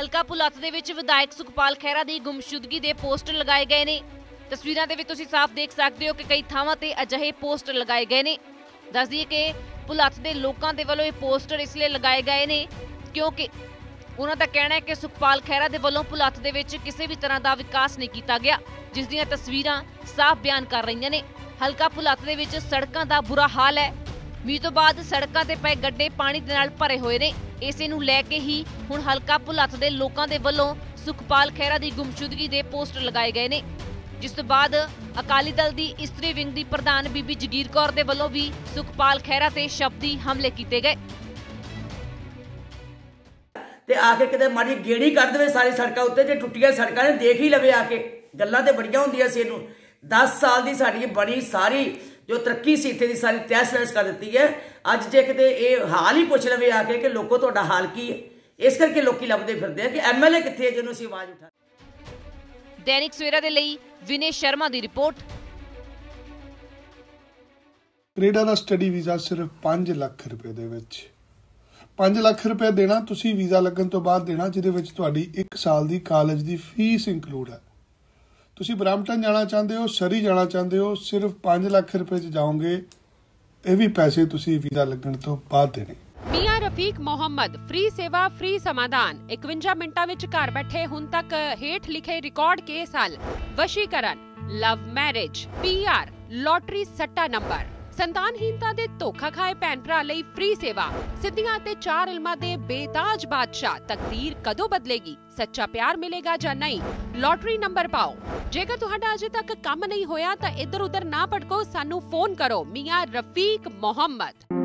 ਹਲਕਾ ਪੁਲੱਤ ਦੇ ਵਿੱਚ ਵਿਧਾਇਕ ਸੁਖਪਾਲ ਖਹਿਰਾ ਦੀ ਗੁੰਮਸ਼ੁਦਗੀ ਦੇ ਪੋਸਟਰ ਲਗਾਏ ਗਏ ਨੇ। ਤਸਵੀਰਾਂ ਦੇ ਵਿੱਚ ਤੁਸੀਂ ਸਾਫ਼ ਦੇਖ ਸਕਦੇ ਹੋ ਕਿ ਕਈ ਥਾਵਾਂ ਤੇ ਅਜਿਹੇ ਪੋਸਟਰ ਲਗਾਏ ਗਏ ਨੇ। ਦੱਸ ਦਈਏ ਕਿ ਪੁਲੱਤ ਦੇ ਲੋਕਾਂ ਦੇ ਵੱਲੋਂ ਇਹ ਪੋਸਟਰ ਇਸ ਲਈ ਲਗਾਏ ਗਏ ਨੇ ਕਿਉਂਕਿ ਉਹਨਾਂ ਦਾ ਕਹਿਣਾ ਹੈ ਕਿ ਸੁਖਪਾਲ ਖਹਿਰਾ ਦੇ ਵੱਲੋਂ ਪੁਲੱਤ ਦੇ ਵਿੱਚ ਕਿਸੇ ਵੀ ਤਰ੍ਹਾਂ ਦਾ ਵਿਕਾਸ ਨਹੀਂ ਕੀਤਾ ਗਿਆ, ਜਿਸ ਦੀਆਂ ਤਸਵੀਰਾਂ ਸਾਫ਼ ਬਿਆਨ ਕਰ ਰਹੀਆਂ ਨੇ। ਹਲਕਾ ਪੁਲੱਤ ਦੇ ਵਿੱਚ ਸੜਕਾਂ ਦਾ ਬੁਰਾ ਹਾਲ ਹੈ। ਮੀਂਹ ਤੋਂ ਬਾਅਦ ਸੜਕਾਂ ਤੇ ਪਏ ਗੱਡੇ ਪਾਣੀ ਦੇ ਨਾਲ ਭਰੇ ਹੋਏ ਨੇ। ਇਸੇ ਨੂੰ ਲੈ ਕੇ ਹੀ ਹੁਣ ਹਲਕਾ ਪੁਲੱਤ ਦੇ ਲੋਕਾਂ ਦੇ ਵੱਲੋਂ ਸੁਖਪਾਲ ਖਹਿਰਾ ਦੀ ਗੁੰਮਸ਼ੁਦਗੀ ਦੇ ਪੋਸਟਰ ਲਗਾਏ ਗਏ ਨੇ। ਜਿਸ ਤੋਂ ਬਾਅਦ ਅਕਾਲੀ ਦਲ ਦੀ ਇਸਤਰੀ ਵਿੰਗ ਦੀ ਪ੍ਰਧਾਨ ਬੀਬੀ ਜਗੀਰ ਕੌਰ ਦੇ ਵੱਲੋਂ ਵੀ ਸੁਖਪਾਲ ਖਹਿਰਾ ਤੇ ਸ਼ਬਦੀ ਹਮਲੇ ਕੀਤੇ ਗਏ। ਤੇ ਆ ਕੇ ਕਿਤੇ ਮਾੜੀ ਗੇੜੀ ਕੱਢ ਦੇਵੇ ਸਾਰੀ ਸੜਕਾਂ ਉੱਤੇ, ਜੇ ਟੁੱਟੀਆਂ ਸੜਕਾਂ ਨੇ ਦੇਖ ਹੀ ਲਵੇ ਆ ਕੇ। ਗੱਲਾਂ ਤੇ ਬੜੀਆਂ ਹੁੰਦੀਆਂ ਸੀ ਇਹਨੂੰ। 10 ਸਾਲ ਦੀ ਸਾਡੀ ਬੜੀ ਸਾਰੀ ਜੋ ਤਰੱਕੀ ਸੀ ਇੱਥੇ ਦੀ ਸਾਰੀ ਤਹਿਸ ਨਹਿਸ ਕਰ ਦਿੱਤੀ ਹੈ। ਅੱਜ ਜੇ ਕਿਤੇ ਇਹ ਹਾਲ ਹੀ ਪੁੱਛ ਲਵੇ ਆ ਕੇ ਕਿ ਲੋਕੋ ਤੁਹਾਡਾ ਹਾਲ ਕੀ ਹੈ? ਇਸ ਕਰਕੇ ਲੋਕੀ ਲੱਭਦੇ ਫਿਰਦੇ ਆ ਕਿ ਐਮਐਲਏ ਕਿੱਥੇ ਹੈ ਜਿਹਨੂੰ ਅਸੀਂ ਆਵਾਜ਼ ਉਠਾ ਦੈਨਿਕ ਸਵੇਰਾ ਦੇ ਲਈ ਵਿਨੇ ਸ਼ਰਮਾ ਦੀ ਰਿਪੋਰਟ। ਕੈਨੇਡਾ ਦਾ ਸਟੱਡੀ ਵੀਜ਼ਾ ਸਿਰਫ 5 ਲੱਖ ਰੁਪਏ ਦੇ ਵਿੱਚ। 5 ਲੱਖ ਰੁਪਏ ਦੇਣਾ ਤੁਸੀਂ ਵੀਜ਼ਾ ਲੱਗਣ ਤੋਂ ਬਾਅਦ ਦੇਣਾ ਜਿਹਦੇ ਵਿੱਚ ਤੁਹਾਡੀ 1 ਸਾਲ ਦੀ ਕਾਲਜ ਦੀ ਫੀਸ ਇਨਕਲੂਡ ਹੈ। ਤੁਸੀਂ ਬ੍ਰੈਂਪਟਨ ਜਾਣਾ ਚਾਹੁੰਦੇ ਹੋ ਸਰੀ ਜਾਣਾ ਚਾਹੁੰਦੇ ਹੋ, ਸਿਰਫ 5 ਲੱਖ ਰੁਪਏ ਚ ਜਾਓਗੇ, ਇਹ ਵੀ ਪੈਸੇ ਤੁਸੀਂ ਵੀਜ਼ਾ ਲੱਗਣ ਤੋਂ ਬਾਅਦ ਦੇਣੇ। ਮੀਆਂ ਰਫੀਕ ਮੁਹੰਮਦ, ਫ੍ਰੀ ਸੇਵਾ, ਫ੍ਰੀ ਸਮਾਧਾਨ। 51 ਮਿੰਟਾਂ ਵਿੱਚ ਘਰ ਬੈਠੇ ਹੁਣ ਤੱਕ ਹੇਠ ਲਿਖੇ ਰਿਕਾਰਡ ਕੇਸ ਹੱਲ। ਵਸ਼ੀਕਰਨ, ਲਵ ਮੈਰਿਜ ਪੀਆਰ ਲੋਟਰੀ ਸੱਟਾ ਨੰਬਰ। ਸੰਤਾਨਹੀਨਤਾ ਦੇ ਧੋਖਾ ਖਾਏ ਭੈਣ ਭਰਾ ਲਈ ਫ੍ਰੀ ਸੇਵਾ। ਸਿੱਧੀਆਂ ਤੇ ਚਾਰ ਇਲਮਾਂ ਦੇ ਬੇਤਾਜ ਬਾਦਸ਼ਾਹ। ਤਕਦੀਰ ਕਦੋਂ ਬਦਲੇਗੀ? ਸੱਚਾ ਪਿਆਰ ਮਿਲੇਗਾ ਜਾਂ ਨਹੀਂ? ਲੋਟਰੀ ਨੰਬਰ ਪਾਓ। ਜੇਕਰ ਤੁਹਾਡਾ ਅਜੇ ਤੱਕ ਕੰਮ ਨਹੀਂ ਹੋਇਆ ਤਾਂ ਇੱਧਰ ਉੱਧਰ ਨਾ ਭਟਕੋ, ਸਾਨੂੰ ਫੋਨ ਕਰੋ। ਮੀਆਂ ਰਫੀਕ ਮੁਹੰਮਦ।